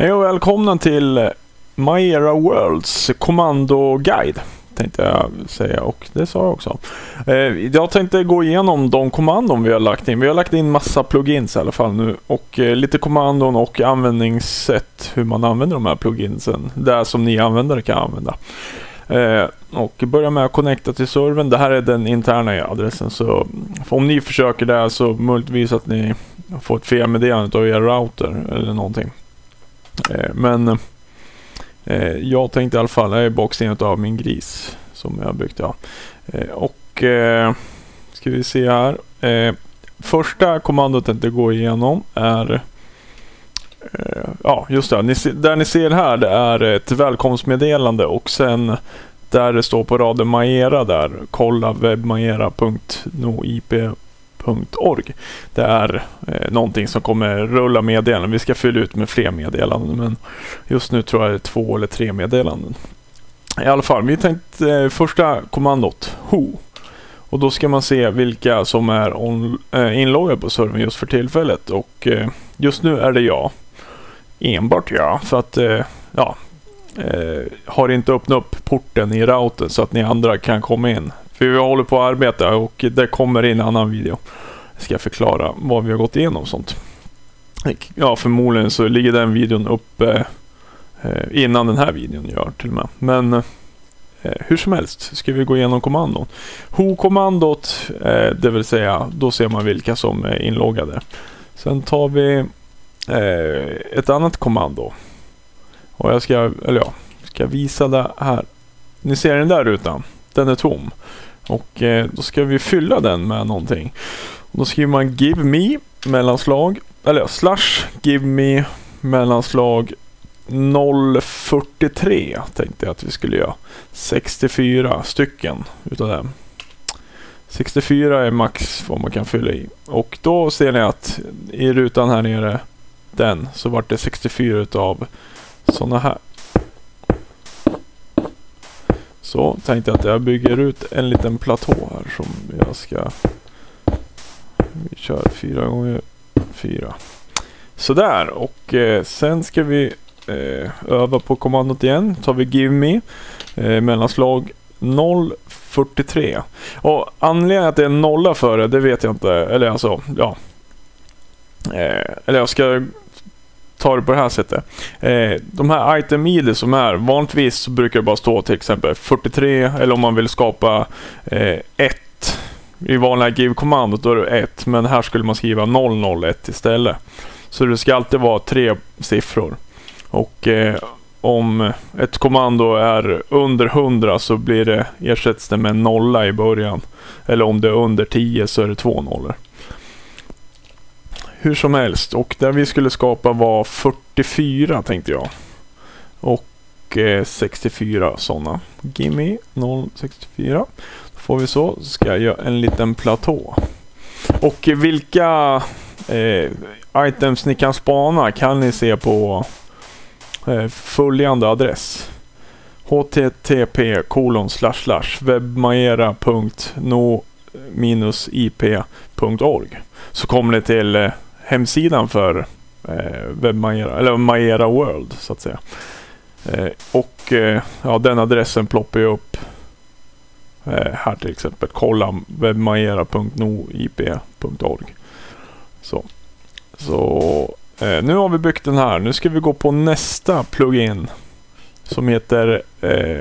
Hej och välkomna till Maera Worlds kommandoguide. Tänkte jag säga och det sa jag också. Eh, jag tänkte gå igenom de kommandon vi har lagt in. Vi har lagt in massa plugins i alla fall nu och eh, lite kommandon och användningssätt hur man använder de här pluginsen. Det som ni användare kan använda. Eh, och börja med att connecta till servern. Det här är den interna adressen så om ni försöker det så möjligtvis att ni får ett felmeddelande av er router eller någonting. Eh, men eh, jag tänkte i alla fall, jag är baksidan av min gris som jag har byggt. Ja. Eh, och ska vi se här. Första kommandot jag tänkte gå igenom är Ja, just det. Ni, där ni ser här, det är ett välkomstmeddelande och sen där det står på raden Maera där, kolla webbmaera.noip .org. Det är eh, någonting som kommer rulla meddelanden. Vi ska fylla ut med fler meddelanden men just nu tror jag det är två eller tre meddelanden. I alla fall, vi tänkte eh, första kommandot Who. Och då ska man se vilka som är on, eh, inloggade på servern just för tillfället och eh, just nu är det jag. Enbart jag för att eh, ja, eh, har inte öppnat upp porten i routern så att ni andra kan komma in. För vi håller på att arbeta och det kommer in en annan video. Jag ska förklara vad vi har gått igenom sånt. Ja, förmodligen så ligger den videon uppe eh, innan den här videon gör till och med. Men eh, hur som helst ska vi gå igenom kommandon. Ho-kommandot, eh, det vill säga då ser man vilka som är inloggade. Sen tar vi eh, ett annat kommando. Och jag ska, eller ja, ska visa det här. Ni ser den där rutan? Den är tom. Och eh, då ska vi fylla den med någonting. Och då skriver man give me mellanslag eller slash give me mellanslag 043 tänkte jag att vi skulle göra. 64 stycken utav det. 64 är max vad man kan fylla i. Och då ser ni att i rutan här nere, den, så vart det 64 utav sådana här. Så tänkte jag att jag bygger ut en liten platå här som jag ska... Vi kör fyra gånger fyra. Sådär och eh, sen ska vi eh, öva på kommandot igen. tar vi give me eh, mellanslag 043. Och anledningen att det är en nolla före det vet jag inte. Eller alltså ja. Eh, eller jag ska ta det på det här sättet. Eh, de här item id som är, vanligtvis så brukar det bara stå till exempel 43 eller om man vill skapa 1 eh, i vanliga give-kommandot då är det 1 men här skulle man skriva 001 istället. Så det ska alltid vara tre siffror. Och eh, om ett kommando är under 100 så blir det, ersätts det med en nolla i början. Eller om det är under 10 så är det två nollor hur som helst. Och där vi skulle skapa var 44 tänkte jag. Och eh, 64 sådana. Gimme 064. Då får vi så. Så ska jag göra en liten platå. Och vilka eh, items ni kan spana kan ni se på eh, följande adress http kolon slash slash webbmaera.no ip.org så kommer ni till eh, hemsidan för eh, eller Maera World så att säga. Eh, och eh, ja, den adressen ploppar ju upp eh, här till exempel. Kolla webmajera.noip.org. Så, så eh, nu har vi byggt den här. Nu ska vi gå på nästa plugin som heter eh,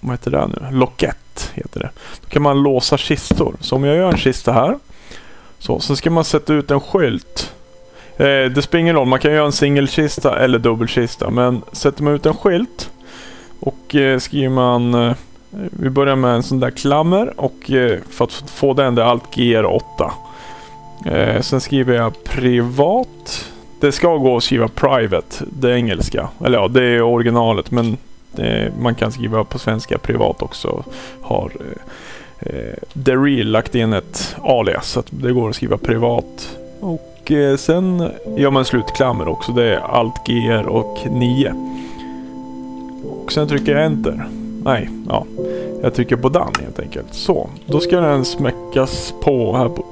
vad heter det nu? Locket heter det. Då kan man låsa kistor. Så om jag gör en kista här. Så, sen ska man sätta ut en skylt Eh, det spelar ingen roll, man kan göra en singelkista eller dubbelkista. Men sätter man ut en skylt och eh, skriver man... Eh, vi börjar med en sån där klammer och eh, för att få den det är allt GR8. Eh, sen skriver jag privat. Det ska gå att skriva private, det engelska. Eller ja, det är originalet men eh, man kan skriva på svenska privat också. Har eh, eh, The Real lagt in ett alias så att det går att skriva privat. Och Eh, sen gör man slutklammer också. Det är Alt GR och 9. Och sen trycker jag Enter. Nej, ja. Jag trycker på den helt enkelt. Så, då ska den smäckas på här på,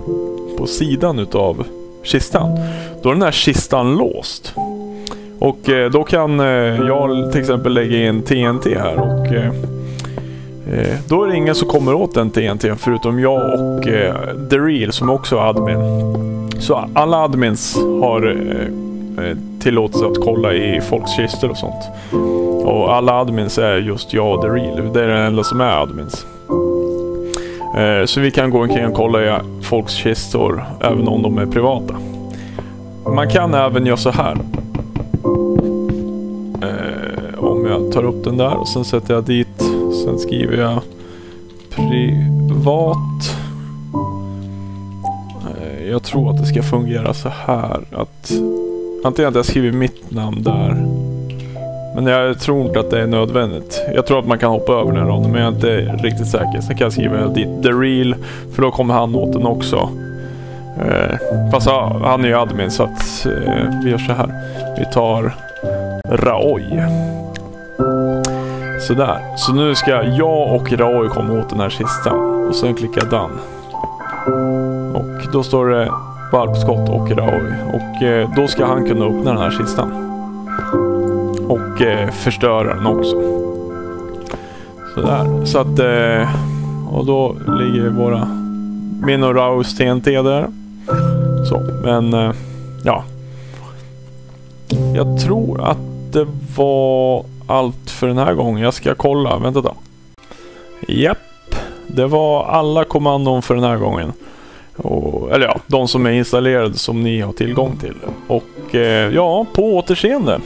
på sidan utav kistan. Då är den här kistan låst. Och eh, då kan eh, jag till exempel lägga in TNT här och eh, Eh, då är det ingen som kommer åt den egentligen förutom jag och eh, The Real som också är admin. Så alla admins har eh, eh, tillåtelse att kolla i folks kistor och sånt. Och alla admins är just jag och The Real. Det är den enda som är admins. Eh, så vi kan gå omkring och kolla i folks kistor även om de är privata. Man kan även göra så här. Eh, om jag tar upp den där och sen sätter jag dit. Sen skriver jag privat. Eh, jag tror att det ska fungera så här att antingen att jag skriver mitt namn där. Men jag tror inte att det är nödvändigt. Jag tror att man kan hoppa över den raden men jag är inte riktigt säker. Sen kan jag skriva dit the real för då kommer han åt den också. Eh, fast han är ju admin så att eh, vi gör så här. Vi tar Raoy. Sådär. Så nu ska jag och Raoul komma åt den här kistan. Och sen klickar jag done. Och då står det Valpskott och Raoul. Och eh, då ska han kunna öppna den här kistan. Och eh, förstöra den också. Sådär. Så att... Eh, och då ligger våra min och Raouls TNT där. Så, men eh, ja. Jag tror att det var allt för den här gången. Jag ska kolla. Vänta då. Japp. Det var alla kommandon för den här gången. Och, eller ja, de som är installerade som ni har tillgång till. Och eh, ja, på återseende.